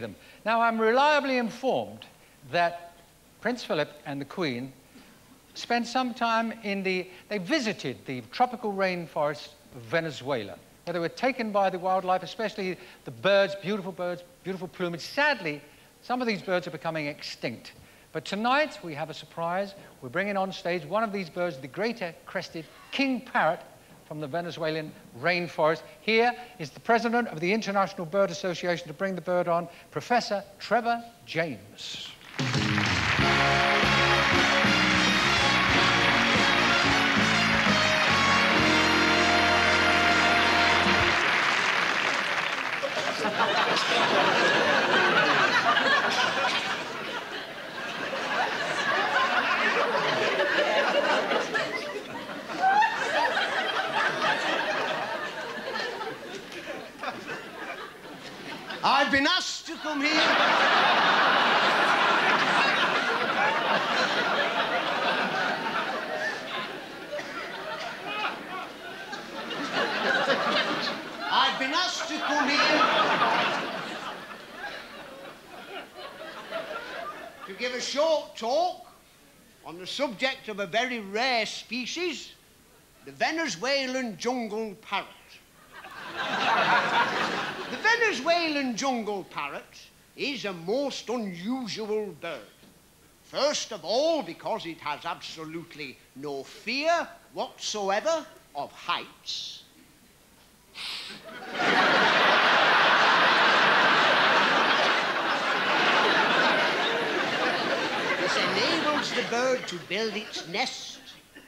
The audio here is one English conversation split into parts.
them. Now, I'm reliably informed that Prince Philip and the Queen spent some time in the, they visited the tropical rainforest of Venezuela, where they were taken by the wildlife, especially the birds, beautiful birds, beautiful plumage. Sadly, some of these birds are becoming extinct. But tonight we have a surprise. We're bringing on stage one of these birds, the greater crested king parrot from the Venezuelan rainforest. Here is the president of the International Bird Association to bring the bird on, Professor Trevor James. I've been asked to come here. I've been asked to come here to give a short talk on the subject of a very rare species, the Venezuelan jungle parrot. The Venezuelan jungle parrot is a most unusual bird. First of all, because it has absolutely no fear whatsoever of heights. This enables the bird to build its nest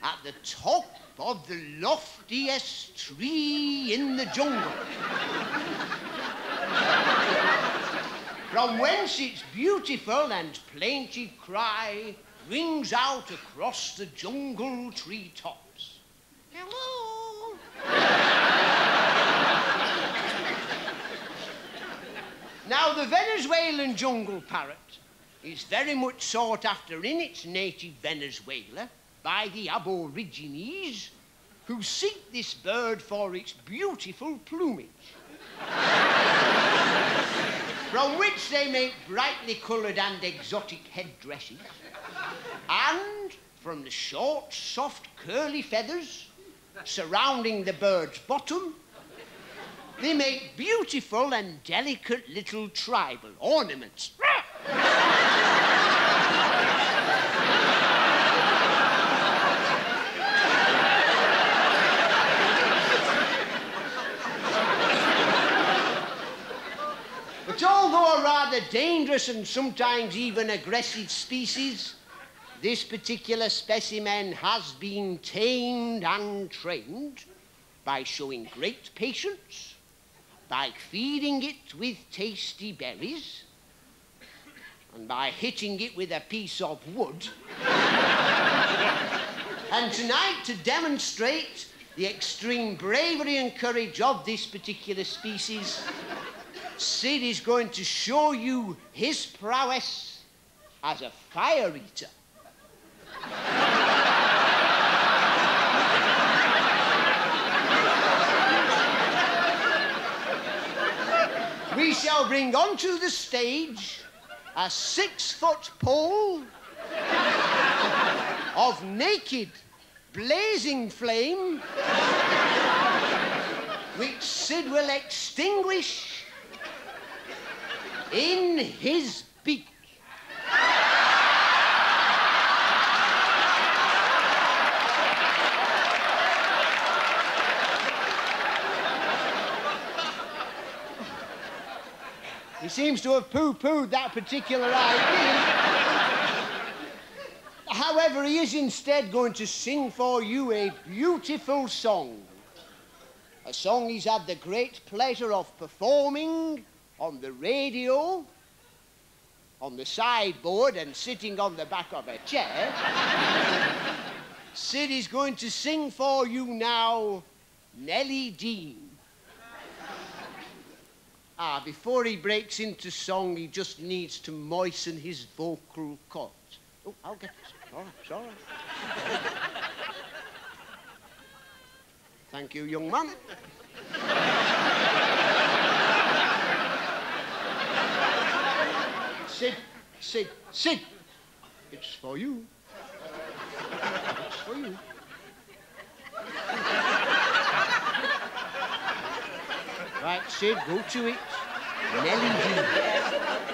at the top of the loftiest tree in the jungle. From whence its beautiful and plaintive cry rings out across the jungle treetops. Hello. now, the Venezuelan jungle parrot is very much sought after in its native Venezuela by the Aborigines who seek this bird for its beautiful plumage from which they make brightly coloured and exotic headdresses, and from the short, soft, curly feathers surrounding the bird's bottom, they make beautiful and delicate little tribal ornaments. But although a rather dangerous and sometimes even aggressive species, this particular specimen has been tamed and trained by showing great patience, by feeding it with tasty berries, and by hitting it with a piece of wood. and tonight, to demonstrate the extreme bravery and courage of this particular species, Sid is going to show you his prowess as a fire eater. we shall bring onto the stage a six foot pole of naked, blazing flame, which Sid will extinguish in his beak. He seems to have poo-pooed that particular idea. However, he is instead going to sing for you a beautiful song. A song he's had the great pleasure of performing on the radio, on the sideboard, and sitting on the back of a chair. Sid is going to sing for you now, Nellie Dean. Ah, before he breaks into song, he just needs to moisten his vocal cords. Oh, I'll get this. All right, it's all right. Thank you, young man. Sit, sit. It's for you. It's for you. Right, Sid, go to it. Nelly D.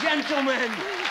gentlemen.